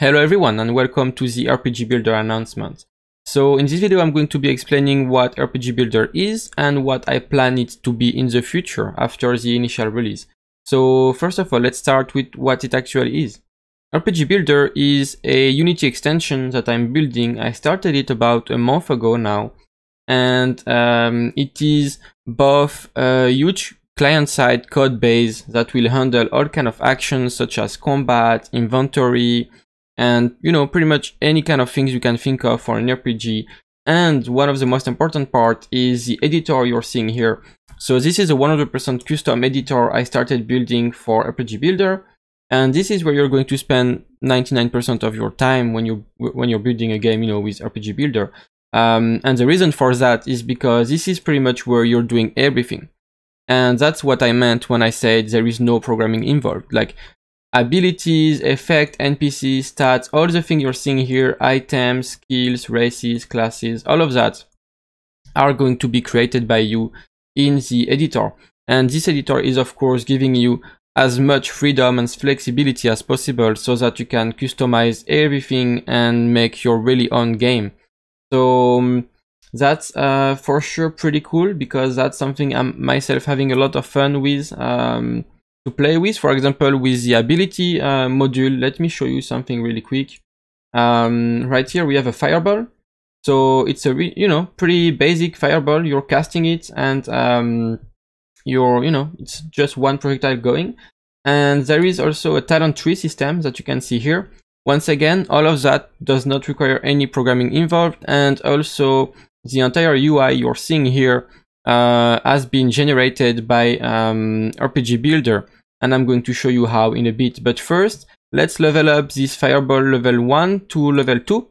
Hello everyone and welcome to the RPG Builder announcement. So in this video I'm going to be explaining what RPG Builder is and what I plan it to be in the future after the initial release. So first of all let's start with what it actually is. RPG Builder is a Unity extension that I'm building. I started it about a month ago now and um, it is both a huge client-side code base that will handle all kind of actions such as combat, inventory, and you know pretty much any kind of things you can think of for an RPG and one of the most important part is the editor you're seeing here. So this is a 100% custom editor I started building for RPG Builder. And this is where you're going to spend 99% of your time when you when you're building a game you know with RPG Builder. Um, and the reason for that is because this is pretty much where you're doing everything. And that's what I meant when I said there is no programming involved. Like abilities, effect, NPCs, stats, all the things you're seeing here, items, skills, races, classes, all of that are going to be created by you in the editor. And this editor is of course giving you as much freedom and flexibility as possible so that you can customize everything and make your really own game. So um, that's uh, for sure pretty cool because that's something I'm myself having a lot of fun with. Um, to play with. For example, with the ability uh, module, let me show you something really quick. Um, right here we have a fireball. So it's a, you know, pretty basic fireball. You're casting it and um, you're, you know, it's just one projectile going. And there is also a talent tree system that you can see here. Once again, all of that does not require any programming involved. And also the entire UI you're seeing here uh, has been generated by um, RPG Builder and I'm going to show you how in a bit. But first, let's level up this fireball level 1 to level 2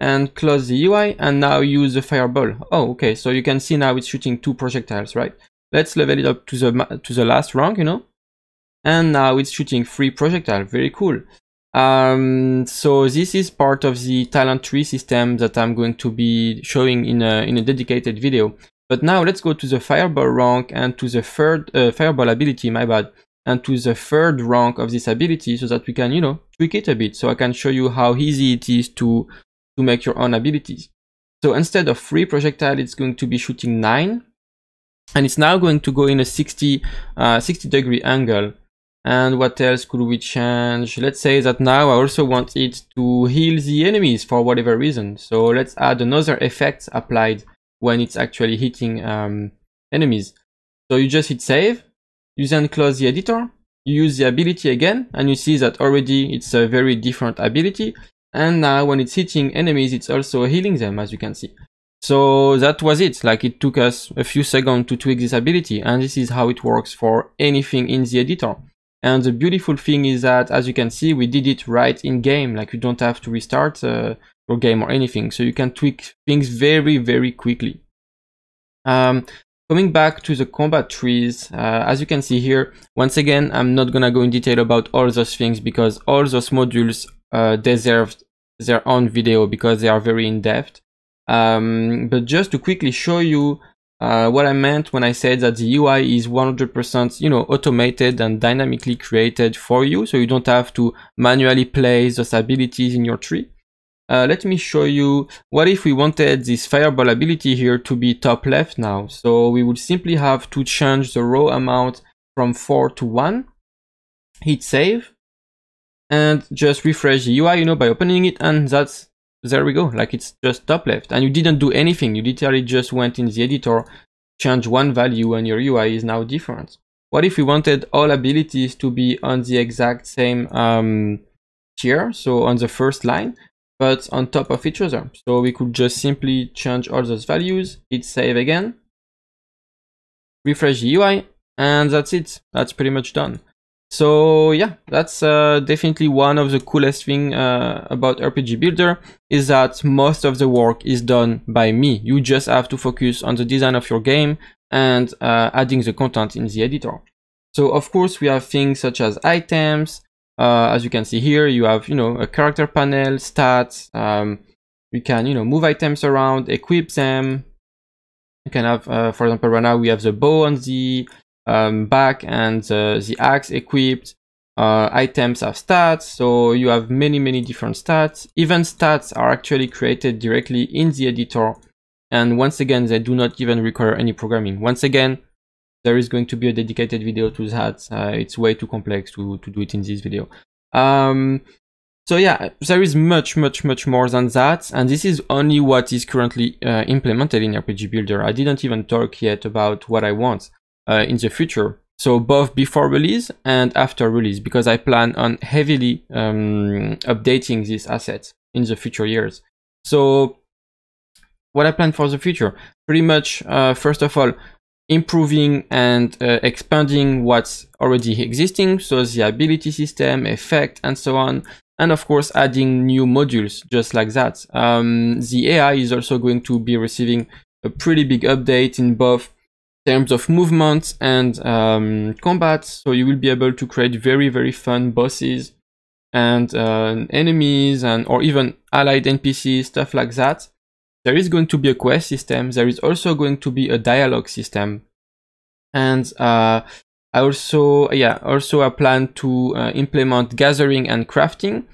and close the UI and now use the fireball. Oh, okay, so you can see now it's shooting two projectiles, right? Let's level it up to the, to the last rank, you know? And now it's shooting three projectiles, very cool. Um, so this is part of the talent tree system that I'm going to be showing in a, in a dedicated video. But now let's go to the fireball rank and to the third uh, fireball ability, my bad, and to the third rank of this ability so that we can, you know, tweak it a bit. So I can show you how easy it is to, to make your own abilities. So instead of three projectile, it's going to be shooting nine. And it's now going to go in a 60, uh, 60 degree angle. And what else could we change? Let's say that now I also want it to heal the enemies for whatever reason. So let's add another effect applied when it's actually hitting um, enemies. So you just hit save, you then close the editor, you use the ability again, and you see that already it's a very different ability. And now when it's hitting enemies, it's also healing them, as you can see. So that was it, like it took us a few seconds to tweak this ability, and this is how it works for anything in the editor. And the beautiful thing is that, as you can see, we did it right in game, like you don't have to restart uh, your game or anything. So you can tweak things very, very quickly. Um, coming back to the combat trees, uh, as you can see here, once again, I'm not gonna go in detail about all those things because all those modules uh, deserve their own video because they are very in-depth. Um, but just to quickly show you uh, what I meant when I said that the UI is 100% you know automated and dynamically created for you so you don't have to manually place those abilities in your tree uh, let me show you what if we wanted this fireball ability here to be top left now. So we would simply have to change the row amount from 4 to 1, hit save, and just refresh the UI, you know, by opening it, and that's, there we go, like it's just top left. And you didn't do anything, you literally just went in the editor, change one value, and your UI is now different. What if we wanted all abilities to be on the exact same um, tier, so on the first line? But on top of each other. So we could just simply change all those values, hit save again, refresh the UI, and that's it. That's pretty much done. So yeah, that's uh, definitely one of the coolest thing uh, about RPG Builder is that most of the work is done by me. You just have to focus on the design of your game and uh, adding the content in the editor. So of course we have things such as items, uh, as you can see here, you have, you know, a character panel, stats. Um, you can, you know, move items around, equip them. You can have, uh, for example, right now we have the bow on the um, back and uh, the axe equipped. Uh, items have stats, so you have many, many different stats. Even stats are actually created directly in the editor. And once again, they do not even require any programming. Once again, there is going to be a dedicated video to that. Uh, it's way too complex to, to do it in this video. Um, so yeah, there is much, much, much more than that. And this is only what is currently uh, implemented in RPG Builder. I didn't even talk yet about what I want uh, in the future. So both before release and after release, because I plan on heavily um, updating these assets in the future years. So what I plan for the future, pretty much, uh, first of all, improving and uh, expanding what's already existing, so the ability system, effect, and so on. And of course, adding new modules just like that. Um, the AI is also going to be receiving a pretty big update in both terms of movement and um, combat. So you will be able to create very, very fun bosses and uh, enemies and or even allied NPCs, stuff like that. There is going to be a quest system. There is also going to be a dialogue system. And uh, I also, yeah, also I plan to uh, implement gathering and crafting.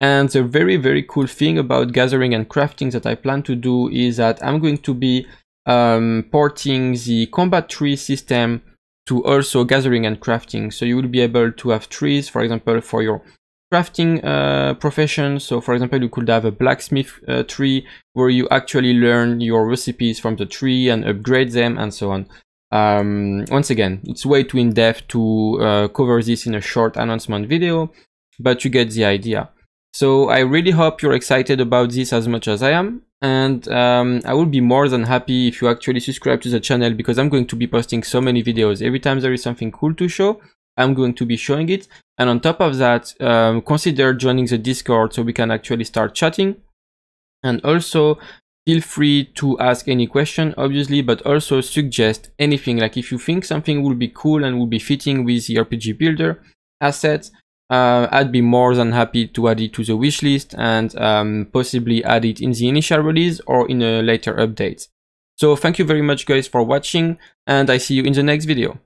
And the very, very cool thing about gathering and crafting that I plan to do is that I'm going to be um, porting the combat tree system to also gathering and crafting. So you will be able to have trees, for example, for your crafting uh, profession. So for example, you could have a blacksmith uh, tree where you actually learn your recipes from the tree and upgrade them and so on. Um, once again, it's way too in-depth to uh, cover this in a short announcement video, but you get the idea. So I really hope you're excited about this as much as I am. And um, I will be more than happy if you actually subscribe to the channel because I'm going to be posting so many videos. Every time there is something cool to show, I'm going to be showing it. And on top of that, um, consider joining the Discord so we can actually start chatting. And also feel free to ask any question, obviously, but also suggest anything. Like if you think something will be cool and will be fitting with the RPG Builder assets, uh, I'd be more than happy to add it to the wishlist and um, possibly add it in the initial release or in a later update. So thank you very much guys for watching and I see you in the next video.